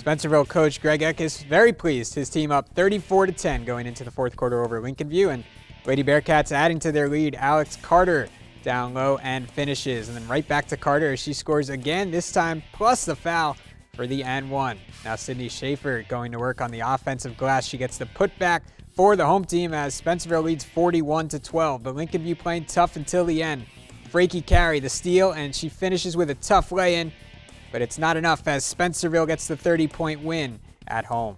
Spencerville coach Greg Eck is very pleased. His team up 34 to 10 going into the fourth quarter over Lincolnview, and Lady Bearcats adding to their lead. Alex Carter down low and finishes, and then right back to Carter as she scores again. This time plus the foul for the and-one. Now Sydney Schaefer going to work on the offensive glass. She gets the putback for the home team as Spencerville leads 41 to 12. But Lincolnview playing tough until the end. Frakey carry the steal, and she finishes with a tough lay-in but it's not enough as Spencerville gets the 30 point win at home.